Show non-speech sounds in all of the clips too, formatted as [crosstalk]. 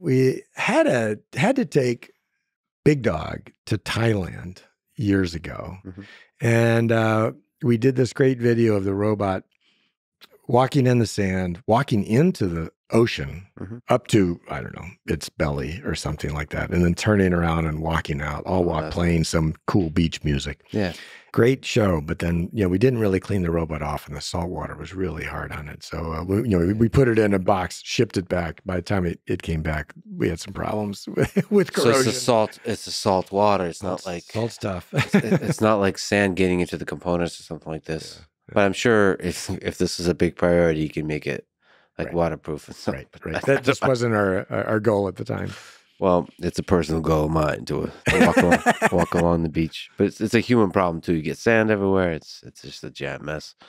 We had a had to take Big Dog to Thailand years ago, Mhm. and uh, we did this great video of the robot walking in the sand, walking into the ocean Mhm. up to I don't know its belly or something like that, and then turning around and walking out, all while playing some cool beach music. Yeah. Great show, but then you know we didn't really clean the robot off, and the salt water was really hard on it. So uh, we, you know we, we put it in a box, shipped it back. By the time it, it came back, we had some problems [laughs] with, with So it's the salt. It's the salt water. It's not Salt- like salt stuff. it's, it's [laughs] not like sand getting into the components or something like this. Yeah, But I'm sure if if this is a big priority, you can make it like Right. waterproof. and stuff. right, [laughs] right. That just wasn't our our goal at the time. Well, it's a personal goal of mine to, to walk along, [laughs] walk along the beach, but it's, it's a human problem too. You get sand everywhere. It's it's just a jam mess. [laughs]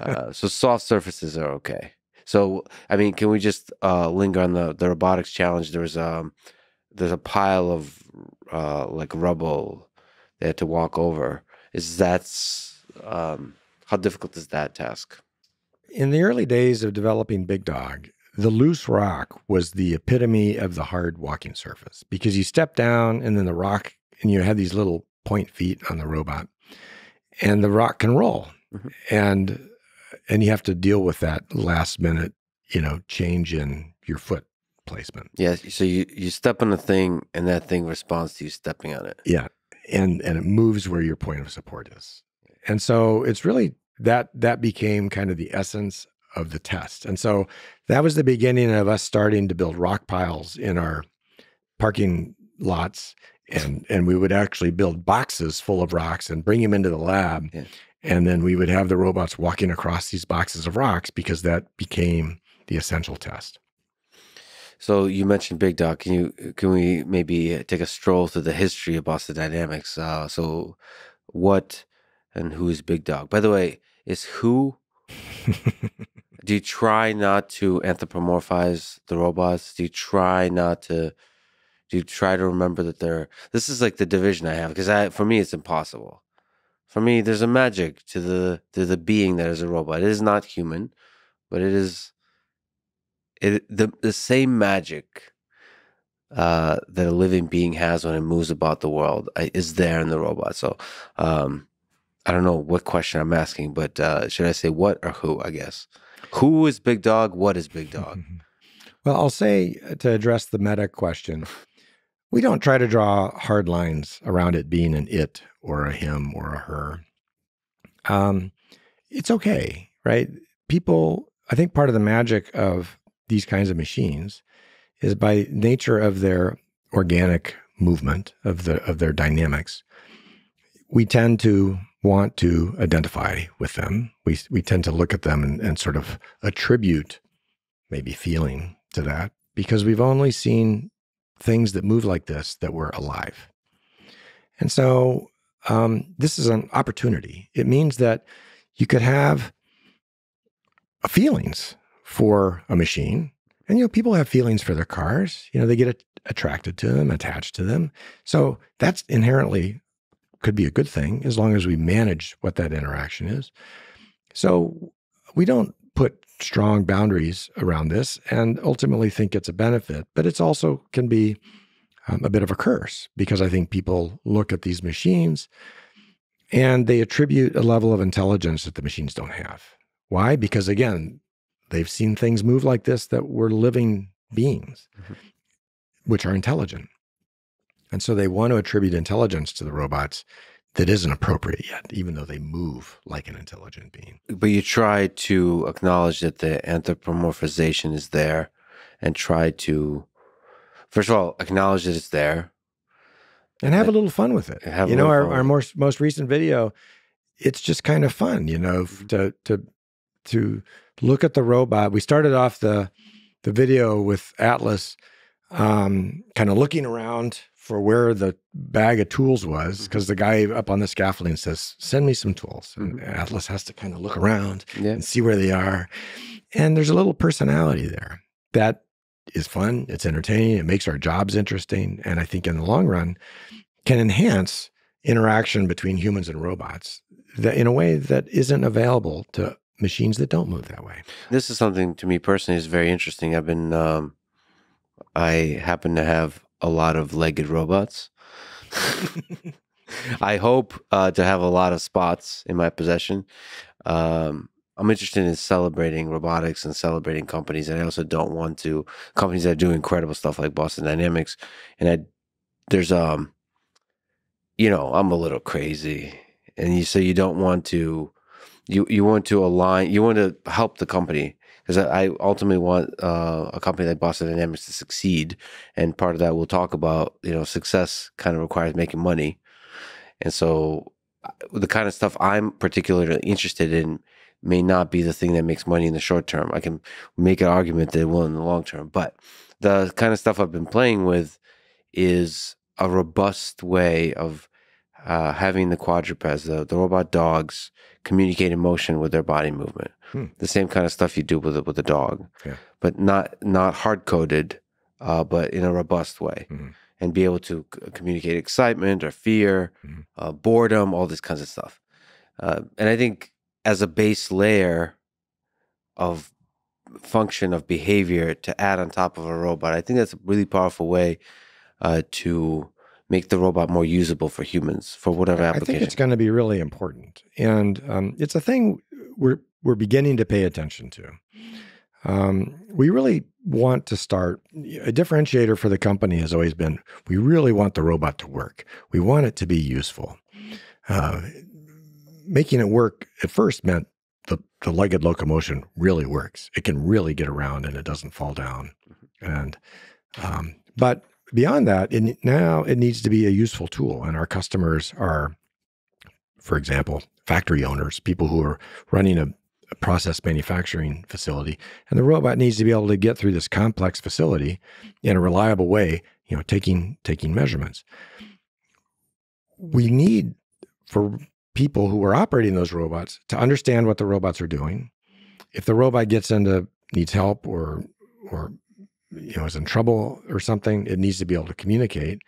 Uh, so soft surfaces are okay. So I mean, can we just uh, linger on the the robotics challenge? There was um there's a pile of uh, like rubble they had to walk over. Is that's um, how difficult is that task? In the early days of developing Big Dog, the loose rock was the epitome of the hard walking surface because you step down and then the rock, and you had these little point feet on the robot, and the rock can roll, Mhm. and and you have to deal with that last minute, you know, change in your foot placement. Yeah. So you you step on a thing and that thing responds to you stepping on it. Yeah, and and it moves where your point of support is, and so it's really that that became kind of the essence of the test, and so that was the beginning of us starting to build rock piles in our parking lots, and and we would actually build boxes full of rocks and bring them into the lab, Yeah. and then we would have the robots walking across these boxes of rocks because that became the essential test. So you mentioned Big Dog. Can you can we maybe take a stroll through the history of Boston Dynamics? Uh, so what and who is Big Dog? By the way, is who? [laughs] Do you try not to anthropomorphize the robots? Do you try not to? Do you try to remember that they're? This is like the division I have because I, for me, it's impossible. For me, there's a magic to the to the being that is a robot. It is not human, but it is it the the same magic uh, that a living being has when it moves about the world uh, is there in the robot. So um, I don't know what question I'm asking, but uh, should I say what or who? I guess who is Big Dog? What is Big Dog? [laughs] Well, I'll say uh, to address the meta question, we don't try to draw hard lines around it being an it or a him or a her. Um, it's okay, right? People, I think part of the magic of these kinds of machines is by nature of their organic movement of the of their dynamics. We tend to want to identify with them. We we tend to look at them and, and sort of attribute maybe feeling to that because we've only seen things that move like this that were alive. And so um, this is an opportunity. It means that you could have feelings for a machine. And, you know, people have feelings for their cars. You know, they get attracted to them, attached to them. So that's inherently could be a good thing as long as we manage what that interaction is. So we don't put strong boundaries around this and ultimately think it's a benefit, but it's also can be um, a bit of a curse because I think people look at these machines and they attribute a level of intelligence that the machines don't have. Why? Because again, they've seen things move like this that were living beings, Mhm. which are intelligent. And so they want to attribute intelligence to the robots that isn't appropriate yet, even though they move like an intelligent being. But you try to acknowledge that the anthropomorphization is there, and try to, first of all, acknowledge that it's there. and have a little fun with it. You know, our, our most most recent video, it's just kind of fun, you know, to to to look at the robot. We started off the the video with Atlas, um, kind of looking around for where the bag of tools was, because the guy up on the scaffolding says, "Send me some tools," and Atlas has to kind of look around Yeah. and see where they are. And there's a little personality there that is fun. It's entertaining. It makes our jobs interesting. And I think in the long run can enhance interaction between humans and robots that in a way that isn't available to machines that don't move that way. This is something to me personally is very interesting. I've been um, I happen to have a lot of legged robots. [laughs] [laughs] I hope uh, to have a lot of spots in my possession. Um, I'm interested in celebrating robotics and celebrating companies, and I also don't want to companies that do incredible stuff like Boston Dynamics. And I, there's um, you know, I'm a little crazy, and you so you don't want to, you you want to align, you want to help the company because I ultimately want uh, a company like Boston Dynamics to succeed, and part of that we'll talk about. You know, success kind of requires making money, and so uh, the kind of stuff I'm particularly interested in may not be the thing that makes money in the short term. I can make an argument that it will in the long term, but the kind of stuff I've been playing with is a robust way of uh, having the quadrupeds, the, the robot dogs, communicate emotion with their body movement. Hmm. The same kind of stuff you do with a, with a dog, Yeah. but not not hard coded, uh, but in a robust way, Mhm. and be able to c- communicate excitement or fear, Mhm. uh, boredom, all this kinds of stuff. Uh, and I think as a base layer of function of behavior to add on top of a robot, I think that's a really powerful way uh, to make the robot more usable for humans for whatever application. I think it's going to be really important, and um, it's a thing we're we're beginning to pay attention to. Um, we really want to start a differentiator for the company has always been we really want the robot to work. We want it to be useful. Uh, making it work at first meant the the legged locomotion really works. It can really get around and it doesn't fall down. And um, but beyond that, it, now it needs to be a useful tool, and our customers are, for example, factory owners, people who are running a, a process manufacturing facility, and the robot needs to be able to get through this complex facility in a reliable way. You know, taking taking measurements. We need for people who are operating those robots to understand what the robots are doing. If the robot gets into needs help or or you know is in trouble or something, it needs to be able to communicate,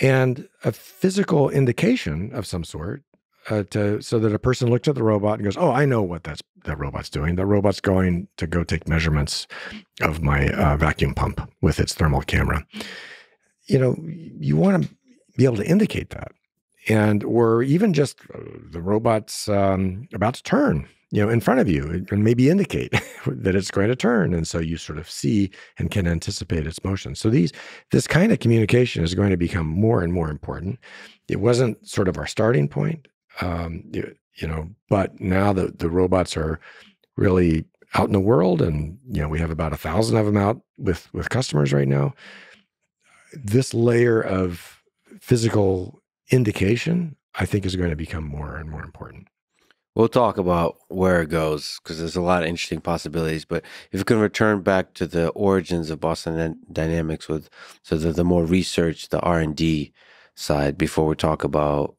and a physical indication of some sort. Uh, to so that a person looks at the robot and goes, "Oh, I know what that's that robot's doing. The robot's going to go take measurements of my uh, vacuum pump with its thermal camera." You know, you want to be able to indicate that, and or even just uh, the robot's um, about to turn, you know, in front of you, and maybe indicate [laughs] that it's going to turn, and so you sort of see and can anticipate its motion. So these this kind of communication is going to become more and more important. It wasn't sort of our starting point, um, you, you know, but now the the robots are really out in the world, and you know we have about a thousand of them out with with customers right now. This layer of physical indication, I think, is going to become more and more important. We'll talk about where it goes because there's a lot of interesting possibilities. But if you can return back to the origins of Boston Dynamics with so the, the more research, the R and D side, before we talk about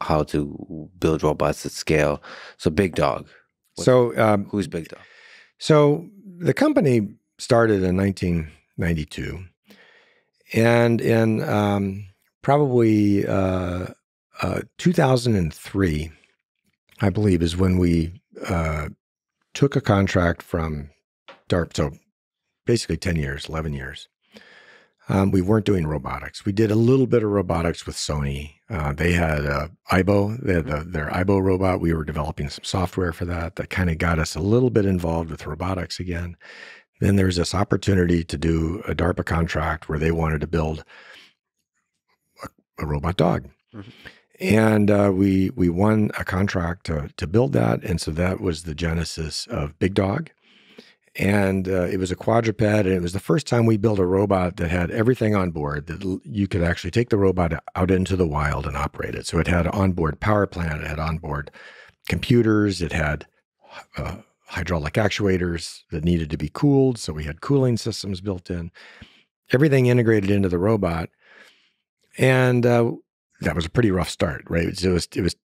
how to build robots at scale. So Big Dog, What- So um, who's Big Dog? So the company started in 1992, and in um, probably uh, uh, 2003, I believe, is when we uh, took a contract from DARPA. So basically 10 years, 11 years. Um, we weren't doing robotics. We did a little bit of robotics with Sony. Uh, they had uh, AIBO, they had the, their AIBO robot. We were developing some software for that. That kind of got us a little bit involved with robotics again. Then there's this opportunity to do a DARPA contract where they wanted to build a, a robot dog. Mhm. And uh, we we won a contract to to build that, and so that was the genesis of Big Dog. And uh, it was a quadruped and it was the first time we built a robot that had everything on board that you could actually take the robot out into the wild and operate it. So it had onboard power plant it had onboard computers it had uh, hydraulic actuators that needed to be cooled. So we had cooling systems built in. Everything integrated into the robot. And uh, that was a pretty rough start right it was it was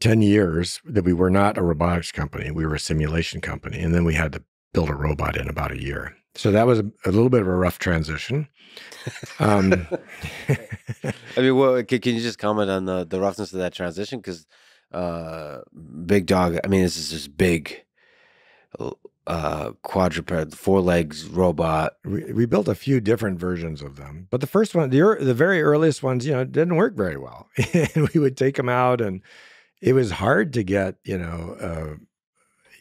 10 years that we were not a robotics company we were a simulation company and then we had to build a robot in about a year. So that was a, a little bit of a rough transition. Um, [laughs] I mean, well, can, can you just comment on the, the roughness of that transition? Because uh, Big Dog, I mean, this is just big, uh, quadruped, four legs robot. We, we built a few different versions of them, but the first one, the the very earliest ones, you know, didn't work very well. [laughs] and we would take them out, and it was hard to get, you know, uh,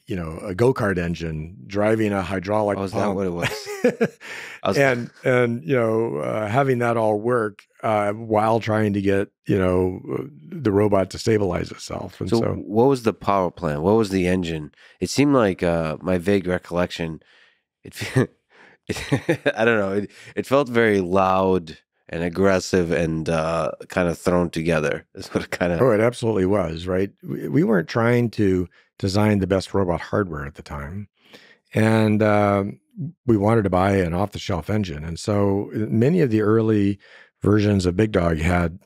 you know, a go kart engine driving a hydraulic. Oh, is pump. that what it was? [laughs] Was- and and you know, uh, having that all work uh, while trying to get you know the robot to stabilize itself, and so, so, what was the power plant? What was the engine? It seemed like uh, my vague recollection. It, it [laughs] I don't know. It, it felt very loud and aggressive and uh, kind of thrown together. Is what it kind of. oh, it absolutely was right. We weren't trying to design the best robot hardware at the time, and um, we wanted to buy an off the shelf engine, and so uh, many of the early versions of Big Dog had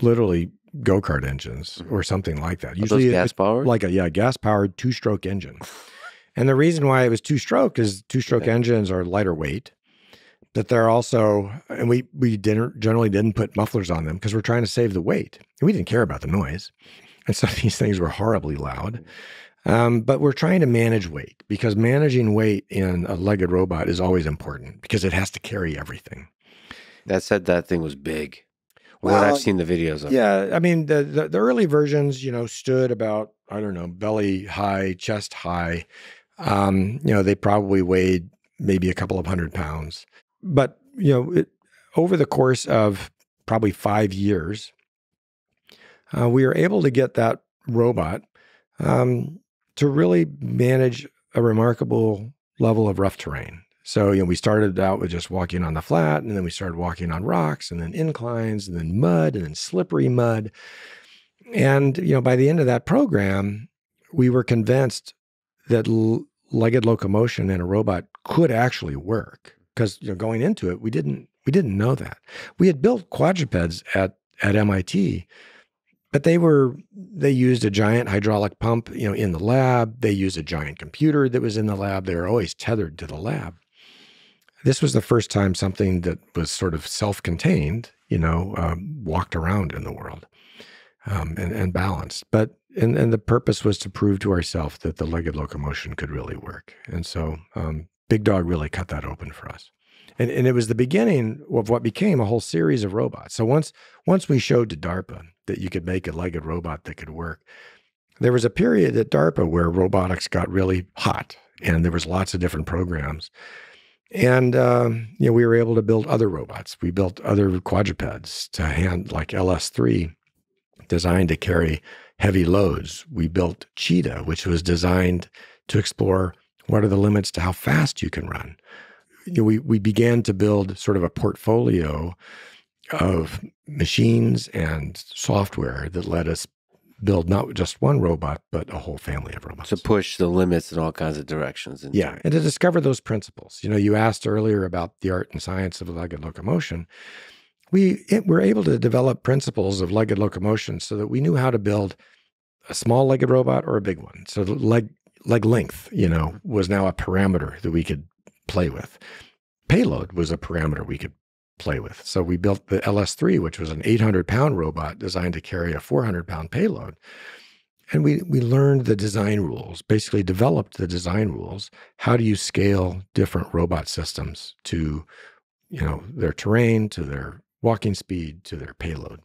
literally go kart engines or something like that. Are those gas powered? like a yeah gas powered two stroke engine. [laughs] And the reason why it was two stroke is two stroke Okay. engines are lighter weight, but they're also and we we didn't generally didn't put mufflers on them because we're trying to save the weight. And we didn't care about the noise, and so [laughs] these things were horribly loud. Um, but we're trying to manage weight because managing weight in a legged robot is always important because it has to carry everything. that said, that thing was big. what Well, I've seen the videos of. Yeah, I mean the, the the early versions, you know, stood about I don't know belly high, chest high. Um, you know, they probably weighed maybe a couple of hundred pounds. But you know, it, over the course of probably five years, uh, we were able to get that robot um, to really manage a remarkable level of rough terrain. So, you know, we started out with just walking on the flat, and then we started walking on rocks, and then inclines, and then mud, and then slippery mud. And, you know, by the end of that program, we were convinced that legged locomotion in a robot could actually work. Because, you know, going into it, we didn't we didn't know that. We had built quadrupeds at at MIT, but they were they used a giant hydraulic pump, you know, in the lab. They used a giant computer that was in the lab. They were always tethered to the lab. This was the first time something that was sort of self-contained, you know, um, walked around in the world um, and, and balanced. But and and the purpose was to prove to ourselves that the legged locomotion could really work. And so um, Big Dog really cut that open for us. And, and it was the beginning of what became a whole series of robots. So once once we showed to DARPA that you could make a legged robot that could work, there was a period at DARPA where robotics got really hot, and there was lots of different programs. And um, you know, we were able to build other robots. We built other quadrupeds to hand, like LS3, designed to carry heavy loads. We built Cheetah, which was designed to explore what are the limits to how fast you can run. You know, we we began to build sort of a portfolio of machines and software that let us build not just one robot but a whole family of robots. To push the limits in all kinds of directions. And Yeah, and to discover those principles. You know, you asked earlier about the art and science of legged locomotion. We it, were able to develop principles of legged locomotion so that we knew how to build a small legged robot or a big one. So the leg leg length, you know, was now a parameter that we could play with. Payload was a parameter we could play with. So we built the LS3, which was an 800 pound robot designed to carry a 400 pound payload. And we, we learned the design rules, basically developed the design rules. How do you scale different robot systems to, you know, their terrain, to their walking speed, to their payload?